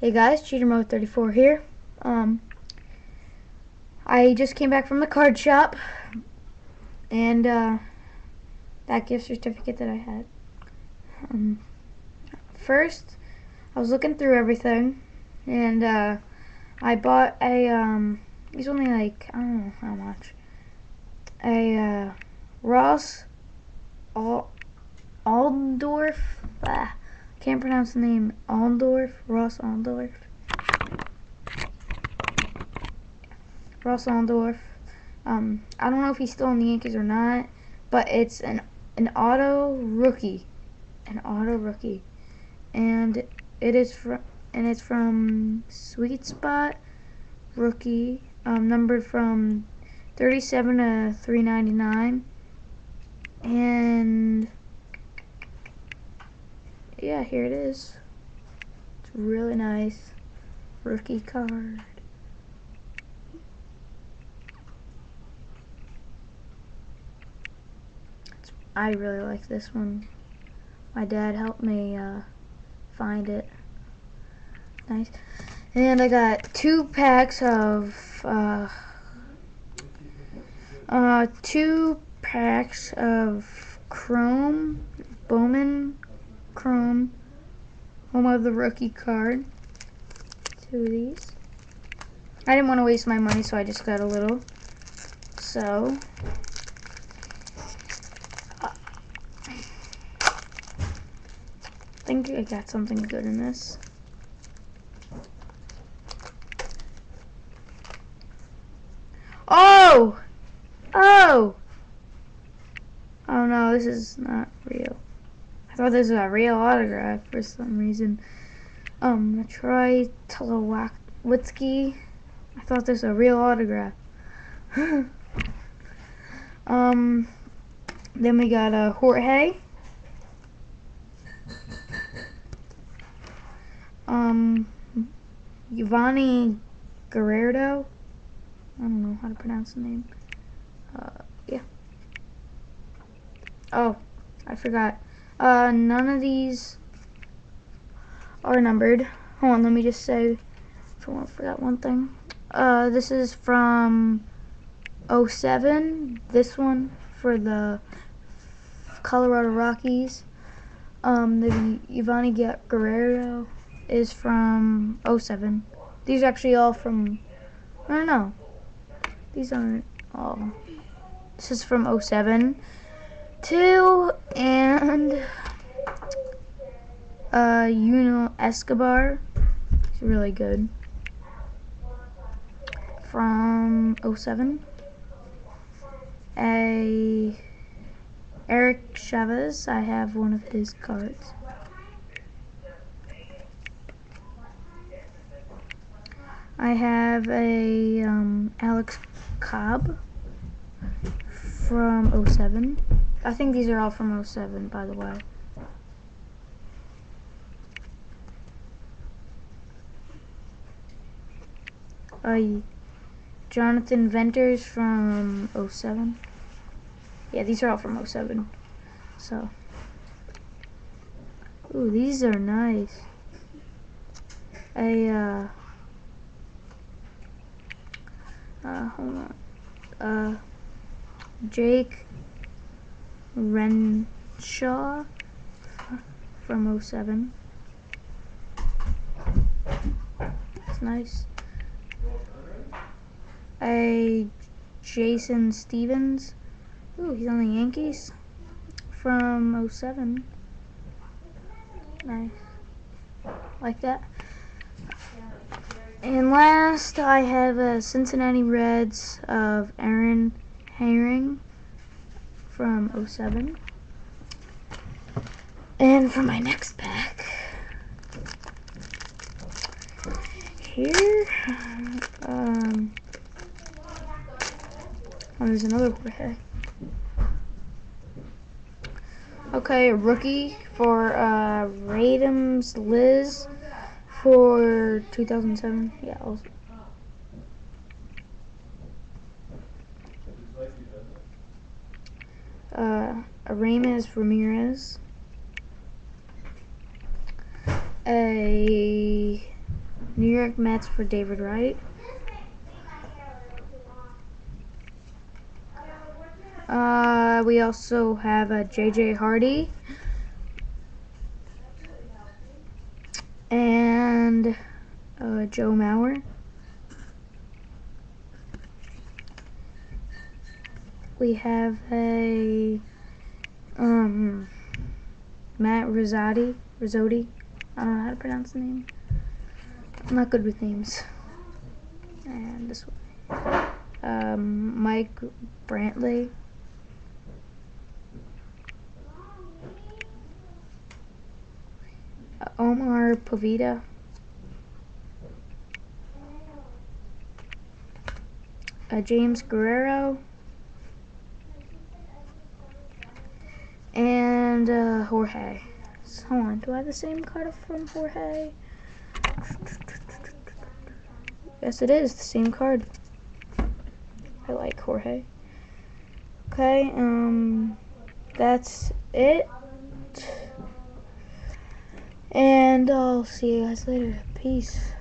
Hey guys, Jetermo 34 here. Um, I just came back from the card shop, and uh, that gift certificate that I had. Um, first, I was looking through everything, and uh, I bought a. Um, he's only like I don't know how much. A uh, Ross Al Aldorf. Ah, can't pronounce the name. Aldorf. Ross Aldorf. Ross Aldorf. Um, I don't know if he's still in the Yankees or not, but it's an an auto rookie, an auto rookie, and it is from and it's from Sweet Spot rookie, um, numbered from 37 to 399, and yeah, here it is. It's really nice rookie card. I really like this one. My dad helped me uh, find it. Nice. And I got two packs of uh, uh, two packs of Chrome Bowman Chrome Home of the Rookie card. Two of these. I didn't want to waste my money, so I just got a little. So, I think I got something good in this. Oh! Oh! Oh no, this is not I this was a real autograph for some reason. Um, Troy Tulowitzki. I thought this was a real autograph. um, then we got a uh, Jorge. um, Yvonne Guerrero. I don't know how to pronounce the name. Uh, yeah. Oh, I forgot. Uh, none of these are numbered. Hold on, let me just say, I forgot one thing. Uh, this is from 07. This one for the Colorado Rockies. Um, the Yvonne Guerrero is from 07. These are actually all from, I don't know. These aren't all. This is from 07. Two, and uh, Uno Escobar. He's really good. From 07. A Eric Chavez. I have one of his cards. I have a um, Alex Cobb from 07. I think these are all from 07, by the way. Uh, Jonathan Venters from 07. Yeah, these are all from 07. So. Ooh, these are nice. A, uh, uh, hold on. Uh, Jake Renshaw from 07. It's nice. A Jason Stevens. Ooh, he's on the Yankees from 07. Nice. Like that. And last, I have a Cincinnati Reds of Aaron Herring from 07. And for my next pack, here, um, oh, there's another pack. Okay, a rookie for uh, Radhames Liz for 2007. Yeah, Uh, Aramis Ramirez. A New York Mets for David Wright. Uh, we also have a JJ Hardy. And uh, Joe Mauer. We have a um, Matt Rizzotti. Rizzotti. I don't know how to pronounce the name. I'm not good with names. And this one. Um, Mike Brantley. Uh, Omar Poveda. Uh, James Guerrero. And uh, Jorge. So, hold on, do I have the same card from Jorge? Yes, it is the same card. I like Jorge. Okay, um, that's it. And I'll see you guys later. Peace.